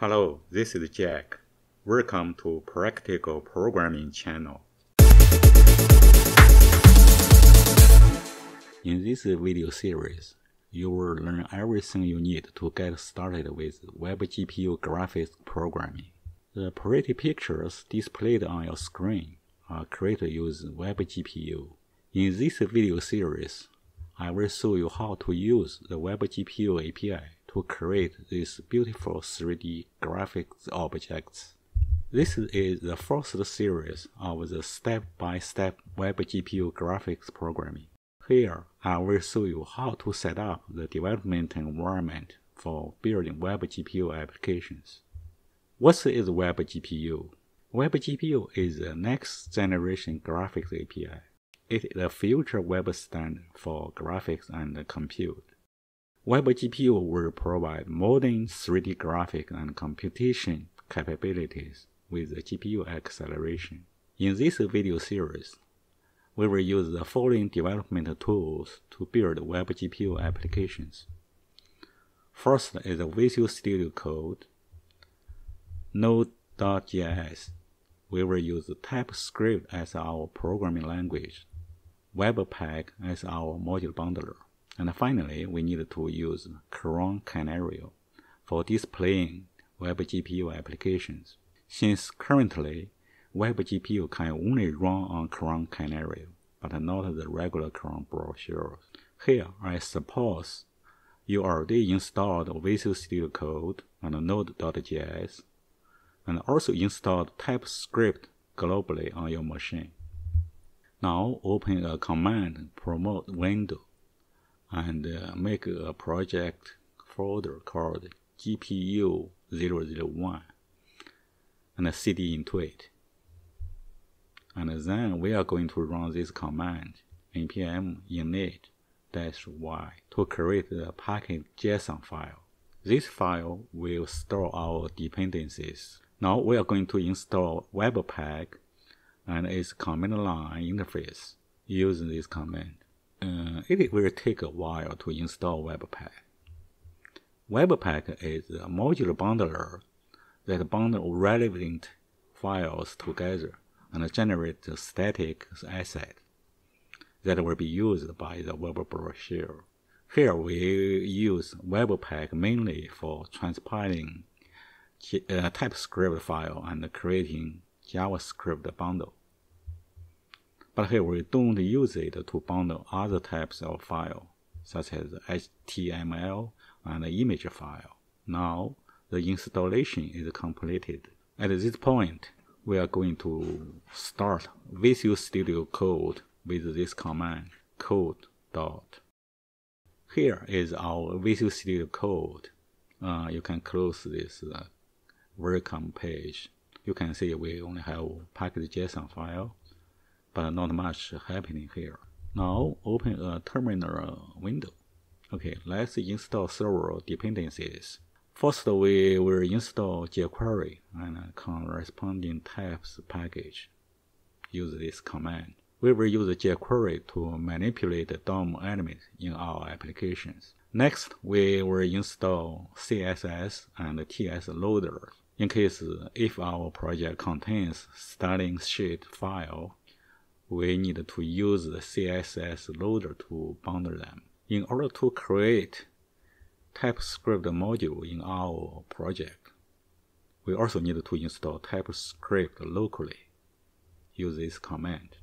Hello, this is Jack. Welcome to Practical Programming channel. In this video series, you will learn everything you need to get started with WebGPU graphics programming. The pretty pictures displayed on your screen are created using WebGPU. In this video series, I will show you how to use the WebGPU API to create these beautiful 3D graphics objects. This is the first series of the step-by-step -step WebGPU graphics programming. Here, I will show you how to set up the development environment for building WebGPU applications. What is WebGPU? WebGPU is the next generation graphics API. It is the future web standard for graphics and compute. WebGPU will provide modern 3D graphic and computation capabilities with the GPU acceleration. In this video series, we will use the following development tools to build WebGPU applications. First is Visual Studio Code, Node.js. We will use TypeScript as our programming language, Webpack as our module bundler. And finally, we need to use Chrome Canary for displaying WebGPU applications. Since currently, WebGPU can only run on Chrome Canary, but not the regular Chrome browsers. Here, I suppose you already installed Visual Studio Code and Node.js, and also installed TypeScript globally on your machine. Now open a command prompt window and uh, make a project folder called GPU001 and cd into it. And then we are going to run this command npm init y to create the package JSON file. This file will store our dependencies. Now we are going to install Webpack and its command line interface using this command. Uh, it will take a while to install Webpack. Webpack is a modular bundler that bundles relevant files together and generates a static asset that will be used by the web browser. Here we use Webpack mainly for transpiling a uh, TypeScript file and creating JavaScript bundle. But here we don't use it to bundle other types of file, such as HTML and image file. Now, the installation is completed. At this point, we are going to start Visual Studio Code with this command code dot. Here is our Visual Studio Code. Uh, you can close this uh, welcome page. You can see we only have package.json file, but not much happening here. Now open a terminal window. Okay, let's install several dependencies. First, we will install jQuery and corresponding types package. Use this command. We will use jQuery to manipulate the DOM elements in our applications. Next, we will install CSS and TS loaders in case if our project contains styling sheet file, we need to use the CSS loader to bundle them. In order to create TypeScript module in our project. We also need to install TypeScript locally. Use this command.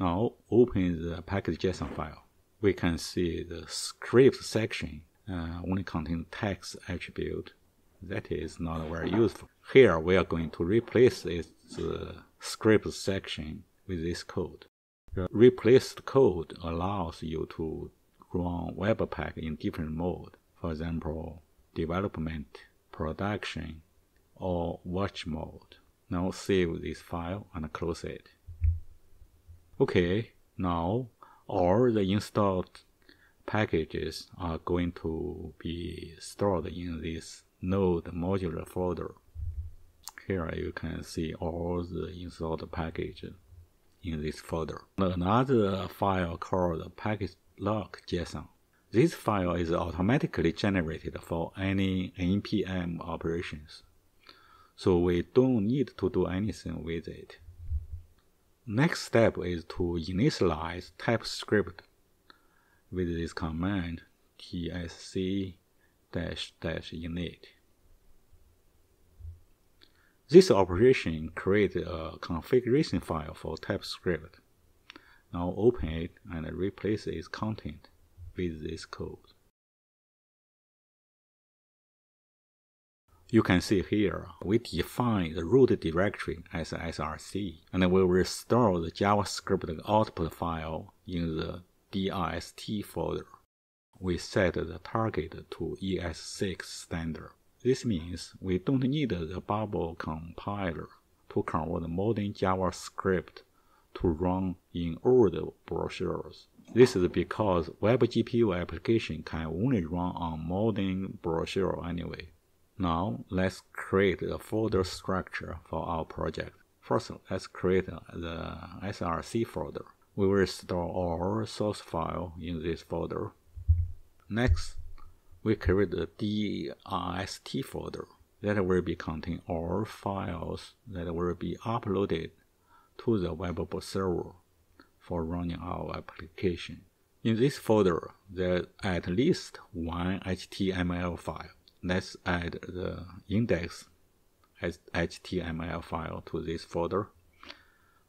Now open the package.json file. We can see the script section uh, only contains text attribute. That is not very useful. Here we are going to replace this uh, script section with this code. The replaced code allows you to run Webpack in different mode. For example, development, production, or watch mode. Now save this file and close it. Okay, now all the installed packages are going to be stored in this node modular folder. Here you can see all the installed packages in this folder. Another file called package This file is automatically generated for any npm operations, so we don't need to do anything with it. Next step is to initialize TypeScript with this command tsc-init. This operation creates a configuration file for TypeScript. Now open it and replace its content with this code. You can see here, we define the root directory as src, and we will store the JavaScript output file in the dist folder. We set the target to ES6 standard. This means we don't need the Babel compiler to convert modern JavaScript to run in old brochures. This is because WebGPU application can only run on modern brochure anyway. Now let's create a folder structure for our project. First, let's create the SRC folder. We will store our source file in this folder. Next, we create the dist folder that will be contain all files that will be uploaded to the web server for running our application. In this folder, there's at least one HTML file let's add the index as HTML file to this folder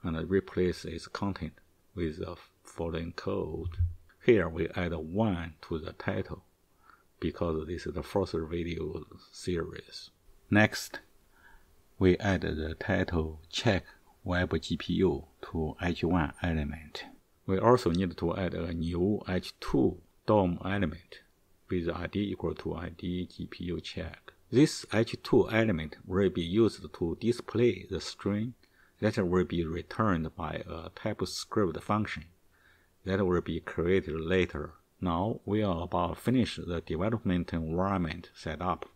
and replace its content with the following code. Here we add 1 to the title because this is the first video series. Next, we add the title check web GPU to H1 element. We also need to add a new H2 DOM element with id equal to id GPU check. This h2 element will be used to display the string that will be returned by a TypeScript function that will be created later. Now we are about to finish the development environment setup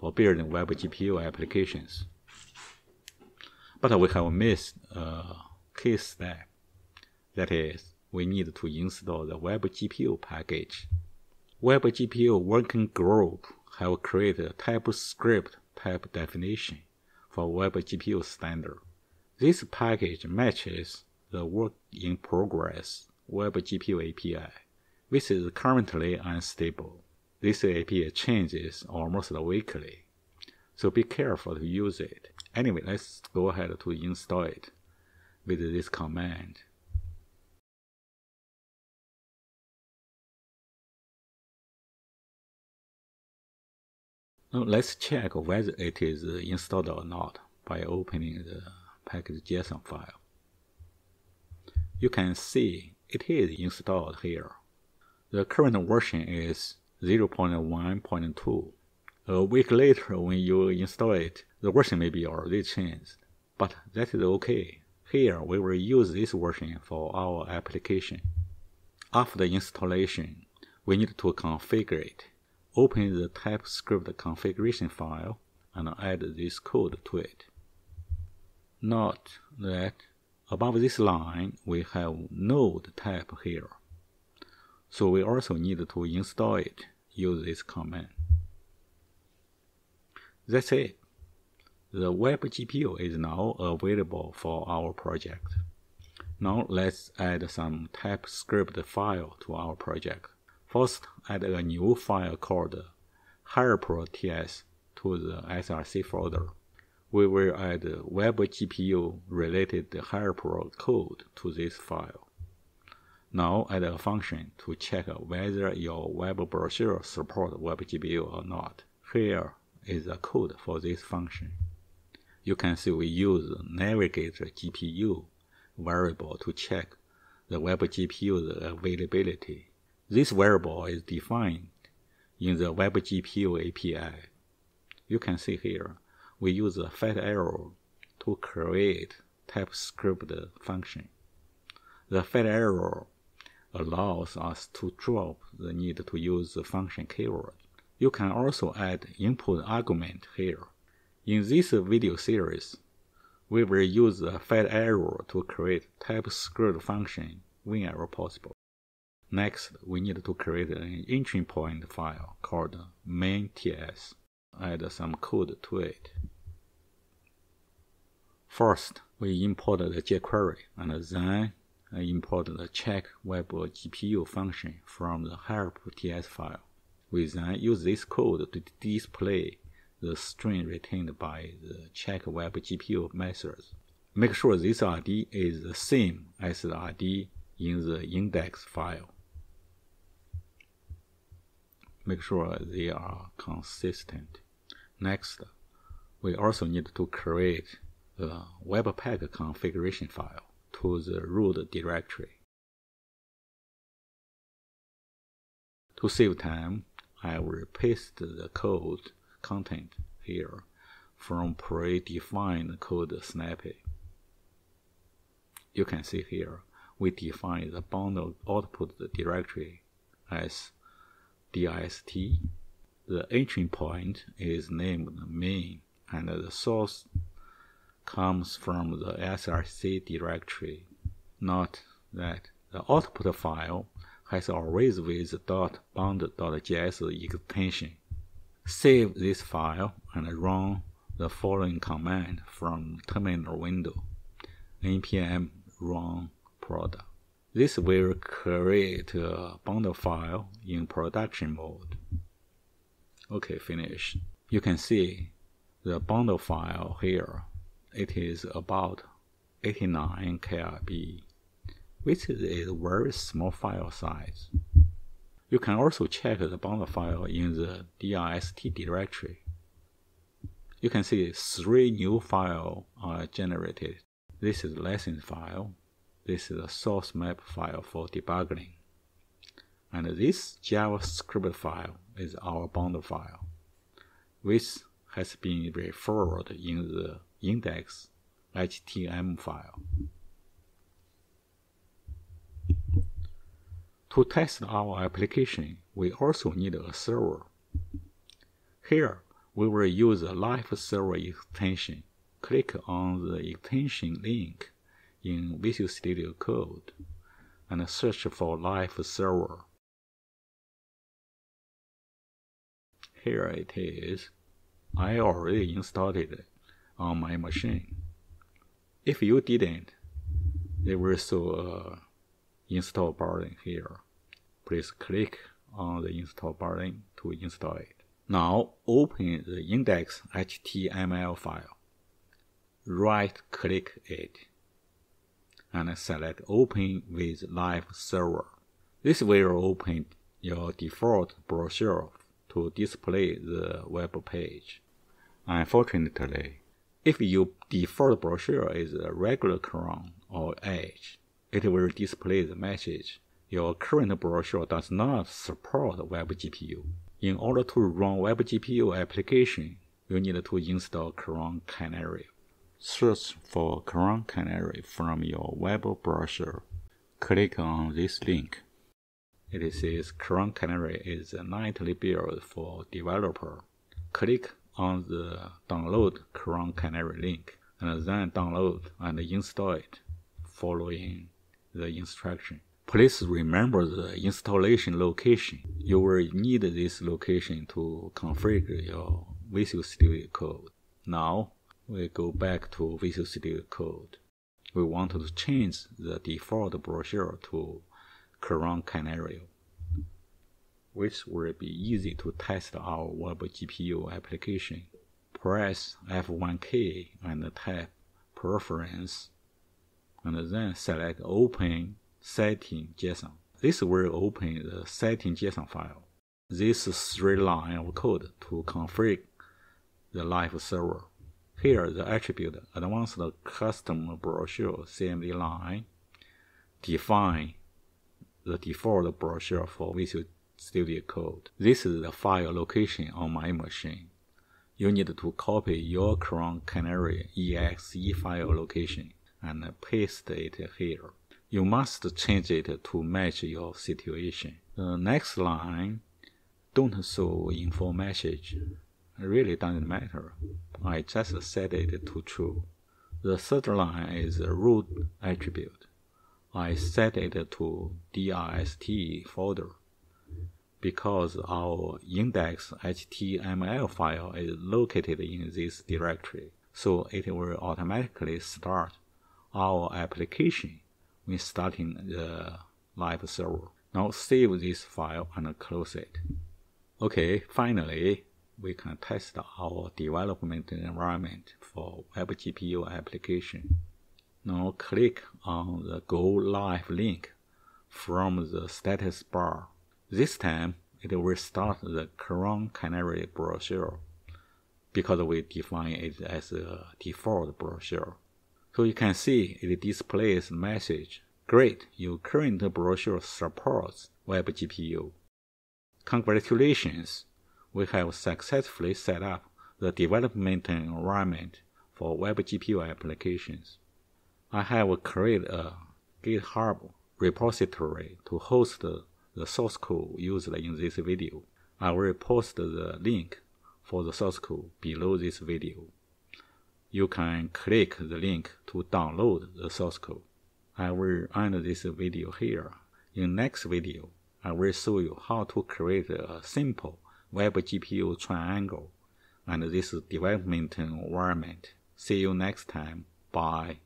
for building web GPU applications. But we have missed a key step. That is, we need to install the web GPU package. Web GPU working group have created a TypeScript type definition for Web GPU standard. This package matches the work in progress Web GPU API, which is currently unstable. This API changes almost weekly, so be careful to use it. Anyway, let's go ahead to install it with this command. Now let's check whether it is installed or not by opening the package.json file. You can see it is installed here. The current version is 0.1.2. A week later when you install it, the version may be already changed, but that is okay. Here we will use this version for our application. After installation, we need to configure it open the TypeScript configuration file and add this code to it. Note that above this line we have node type here, so we also need to install it use this command. That's it. The web GPU is now available for our project. Now let's add some TypeScript file to our project. First, add a new file called HyperTS to the SRC folder. We will add WebGPU related Hyper code to this file. Now add a function to check whether your web browser supports Web GPU or not. Here is the code for this function. You can see we use navigator GPU variable to check the web GPU's availability. This variable is defined in the WebGPU API. You can see here, we use a fat arrow to create TypeScript function. The fat arrow allows us to drop the need to use the function keyword. You can also add input argument here. In this video series, we will use the fat arrow to create TypeScript function whenever possible. Next, we need to create an entry point file called main.ts. Add some code to it. First, we import the jQuery and then Uh, import the check web GPU function from the help TS file. We then use this code to display the string retained by the check web GPU methods. Make sure this ID is the same as the ID in the index file. Make sure they are consistent. Next, we also need to create the Webpack configuration file to the root directory. To save time, I will paste the code content here from predefined code snippet. You can see here, we define the bundle output directory as dist. The entry point is named main, and the source comes from the src directory. Note that the output file has always with .bund.js extension. Save this file and run the following command from terminal window npm run prod. This will create a bundle file in production mode. Okay, finish. You can see the bundle file here it is about 89 KB, which is a very small file size. You can also check the bundle file in the dist directory. You can see three new files are generated. This is lesson file. This is a source map file for debugging. And this JavaScript file is our bundle file, which has been referred in the index HTML file. To test our application, we also need a server. Here, we will use a live server extension. Click on the extension link in Visual Studio Code and search for live server. Here it is. I already installed it on my machine. If you didn't, there will show uh, a install button here. Please click on the install button to install it. Now open the index.html file. Right click it and select open with live server. This will open your default browser to display the web page. Unfortunately, if your default browser is a regular Chrome or Edge, it will display the message your current browser does not support WebGPU. In order to run WebGPU application, you need to install Chrome Canary. Search for Chrome Canary from your web browser. Click on this link. It says Chrome Canary is a nightly build for developer. Click on the download Chrome Canary link and then download and install it following the instruction. Please remember the installation location. You will need this location to configure your Visual Studio Code. Now we go back to Visual Studio Code. We want to change the default browser to Chrome Canary which will be easy to test our web GPU application. Press F1 key and tap Preference, and then select Open Setting JSON. This will open the setting JSON file. This three line of code to configure the live server. Here, the attribute Advanced Custom Browser CMD line define the default browser for Visual Studio Code. This is the file location on my machine. You need to copy your Chrome Canary exe file location and paste it here. You must change it to match your situation. The next line don't show info message. Really doesn't matter. I just set it to true. The third line is root attribute. I set it to dist folder because our index HTML file is located in this directory, so it will automatically start our application when starting the live server. Now save this file and close it. Okay, finally, we can test our development environment for WebGPU application. Now click on the Go Live link from the status bar. This time, it will start the Chrome Canary brochure because we define it as a default brochure. So you can see it displays message Great, your current brochure supports WebGPU. Congratulations, we have successfully set up the development environment for WebGPU applications. I have created a GitHub repository to host the source code used in this video. I will post the link for the source code below this video. You can click the link to download the source code. I will end this video here. In next video, I will show you how to create a simple web GPU triangle and this development environment. See you next time. Bye.